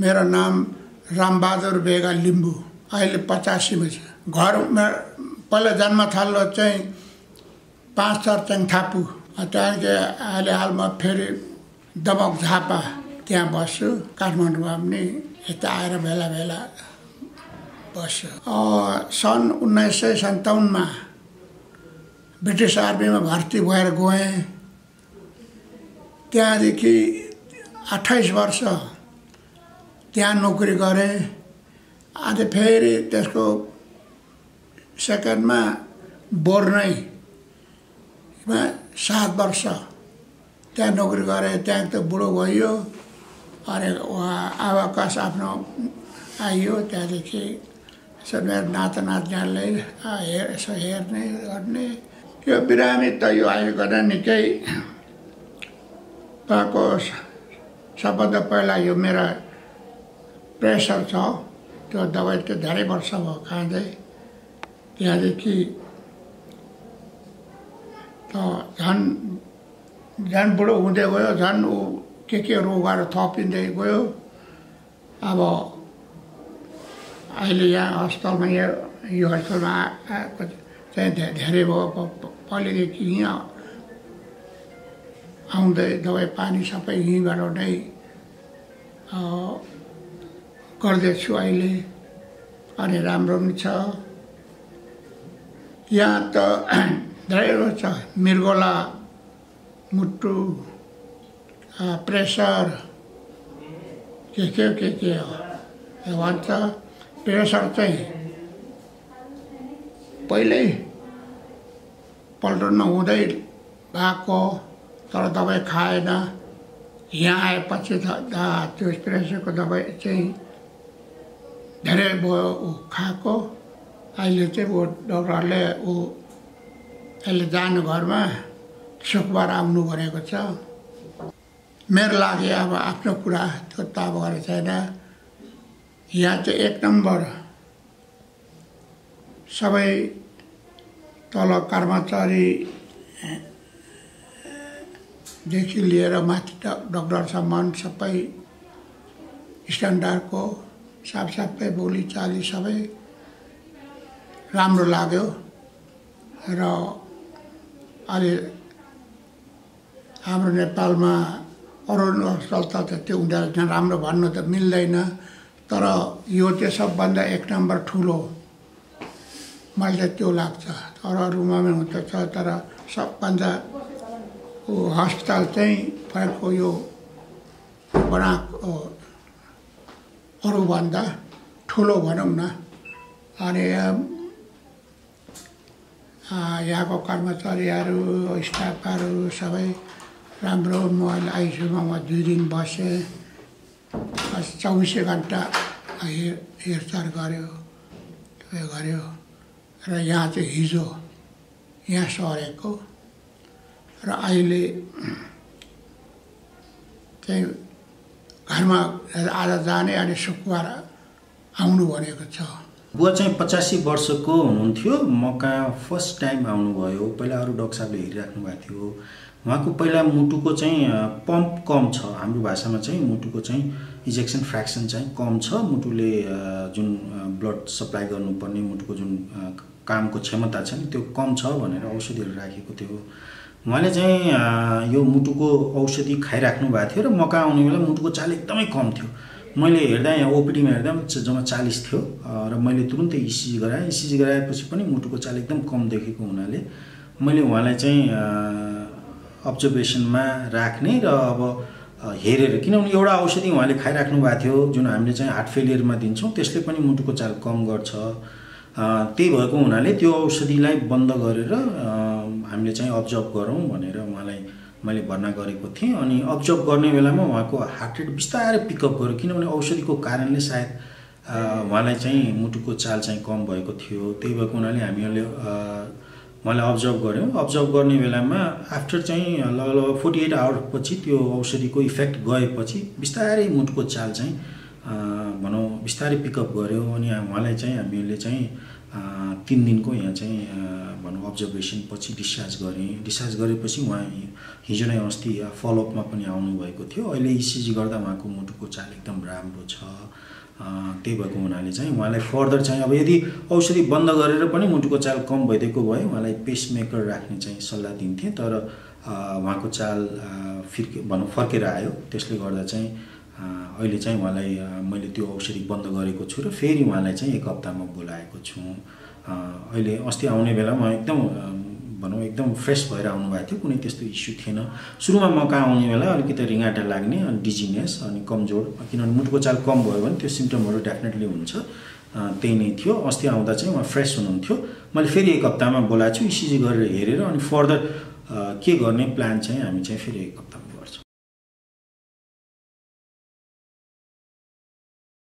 मेरो नाम रामबहादुर बेगा लिम्बू। अहिले पचासीमा छ। घरमा पहिला जन्म थाल्लो चाहिँ पाँच चार चङथापु त्यहाँदेखि अहिले हालमा फेरि दमक झापा त्यहाँ बस्छु। काठमाडौँमा पनि यता आएर बेला बेला बस्छु। सन् उन्नाइस सय सन्ताउन्नमा ब्रिटिस आर्मीमा भर्ती भएर गएँ। त्यहाँदेखि अठाइस वर्ष त्यहाँ नोकरी गरेँ अन्त फेरि त्यसको सेकेन्डमा बोर्नैमा सात वर्ष। त्यहाँ नोकरी गरेँ त्यहाँ त बुढो भइयो अनि उहाँ आवाकाश आफ्नो आइयो त्यहाँदेखि यसो मेरो नाता नातिनीहरूलाई हेर यसो हेर्ने गर्ने। यो बिरामी त यो अहिले निकै पाएको सबभन्दा पहिला यो मेरा प्रेसर छ त्यो दबाई त धेरै वर्ष भयो खाँदै। त्यहाँदेखि त झन् झन् बुढो हुँदै गयो झन् ऊ के के रोगहरू थपिँदै गयो। अब अहिले यहाँ अस्पतालमा यहाँ यो अस्पतालमा आएको चाहिँ धेरै भयो। पहिलेदेखि यहाँ आउँदै दबाई पानी सबै यहीँबाट नै गर्दैछु अहिले। अनि राम्रो पनि छ। यहाँ त धेरै छ। मृगोला मुटु प्रेसर। के के के के हो? भन्छ प्रेसर चाहिँ पहिल्यै पल्ट नहुँदै भएको तर दबाई खाएन। यहाँ आएपछि त त्यो प्रेसरको दबाई चाहिँ धेरै भयो ऊ खाएको अहिले चाहिँ ऊ डक्टरले ऊ अहिले जानु घरमा सुखबार आउनु भनेको छ मेरो लागि अब आफ्नो कुरा त्यो त अब गरेको छैन यहाँ चाहिँ एक नम्बर सबै तल कर्मचारी देखि लिएर माथि डक्टरसम्म सबै स्ट्यान्डर्डको साफ सबै बोलीचाली सबै राम्रो लाग्यो। र अहिले हाम्रो नेपालमा अरू अस्पताल त त्यो उनीहरू राम्रो भन्नु त मिल्दैन। तर यो चाहिँ सबभन्दा एक नम्बर ठुलो। चाहिँ त्यो लाग्छ। तर अरूमा पनि हुन्छ तर सबभन्दा अस्पताल चाहिँ भएको यो बनाएको अरूभन्दा ठुलो भनौँ न अनि यहाँको कर्मचारीहरू स्टाफहरू सबै राम्रो म आइसियुमा म दुई दिन बसेँ चौबिसै घन्टा हेर हेरचाह गऱ्यो उयो गऱ्यो र यहाँ चाहिँ हिजो यहाँ सरेको र अहिले चाहिँ घरमा आज जाने अनि शुक्रबार आउनु भनेको छ। बुवा चाहिँ पचासी वर्षको हुनुहुन्थ्यो। म कहाँ फर्स्ट टाइम आउनुभयो। पहिला अरू डक्टर साहबले हेरिराख्नु भएको थियो। उहाँको पहिला मुटुको चाहिँ पम्प कम छ। हाम्रो भाषामा चाहिँ मुटुको चाहिँ इजेक्सन फ्रेक्सन चाहिँ कम छ। मुटुले जुन ब्लड सप्लाई गर्नुपर्ने मुटुको जुन कामको क्षमता छ नि त्यो कम छ भनेर औषधिहरू राखेको थियो। उहाँले चाहिँ यो मुटुको औषधि खाइराख्नु भएको थियो र म कहाँ आउने बेला मुटुको चाल एकदमै कम थियो। मैले हेर्दा यहाँ ओपिडीमा हेर्दा जम्मा चालिस थियो। र मैले तुरुन्तै इसिजी गराएँ। इसिजी गराएपछि पनि मुटुको चाल एकदम कम देखेको हुनाले मैले उहाँलाई चाहिँ अब्जर्भेसनमा राख्ने र अब हेरेर किनभने एउटा औषधि उहाँले खाइराख्नु भएको थियो जुन हामीले चाहिँ हार्ट फेलियरमा दिन्छौँ त्यसले पनि मुटुको चाल कम गर्छ। त्यही भएको हुनाले त्यो औषधिलाई बन्द गरेर हामीले चाहिँ अब्जर्भ गरौँ भनेर उहाँलाई मैले भर्ना गरेको थिएँ। अनि अब्जर्भ गर्ने बेलामा उहाँको हार्ट रेट बिस्तारै पिकअप गर्यो किनभने औषधिको कारणले सायद उहाँलाई चाहिँ मुटुको चाल चाहिँ कम भएको थियो। त्यही भएको हुनाले हामीहरूले उहाँलाई अब्जर्भ गऱ्यौँ। अब्जर्भ गर्ने बेलामा आफ्टर चाहिँ लगभग फोर्टी एट आवर्सपछि त्यो औषधिको इफेक्ट गएपछि बिस्तारै मुटुको चाल चाहिँ भनौँ बिस्तारै पिकअप गऱ्यो। अनि उहाँलाई चाहिँ हामीले चाहिँ तिन दिनको यहाँ चाहिँ भनौँ अब्जर्भेसन पछि डिस्चार्ज गरेँ। डिस्चार्ज गरेपछि उहाँ हिजो नै अस्ति फलोअपमा पनि आउनुभएको थियो। अहिले इसिजी गर्दा उहाँको मुटुको चाल एकदम राम्रो छ। त्यही भएको हुनाले चाहिँ उहाँलाई फर्दर चाहिँ अब यदि औषधि बन्द गरेर पनि मुटुको चाल कम भइदिएको भए उहाँलाई पेसमेकर राख्ने चाहिँ सल्लाह दिन्थेँ। तर उहाँको चाल फिर्के भनौँ फर्केर आयो। त्यसले गर्दा चाहिँ अहिले चाहिँ उहाँलाई मैले त्यो औषधि बन्द गरेको छु र फेरि उहाँलाई चाहिँ एक हप्तामा बोलाएको छु। अहिले अस्ति आउने बेलामा एकदम भनौँ एकदम फ्रेस भएर आउनुभएको थियो कुनै त्यस्तो इस्यु थिएन। सुरुमा म कहाँ आउने बेला अलिकति रिङ्गाटा लाग्ने अनि डिजिनेस अनि कमजोर किनभने मुटुको चाल कम भयो भने त्यो सिम्टमहरू डेफिनेटली हुन्छ। त्यही नै थियो। अस्ति आउँदा चाहिँ उहाँ फ्रेस हुनुहुन्थ्यो। मैले फेरि एक हप्तामा बोलाएको छु इसिजी गरेर हेरेर अनि फर्दर के गर्ने प्लान चाहिँ हामी चाहिँ फेरि एक हप्तामा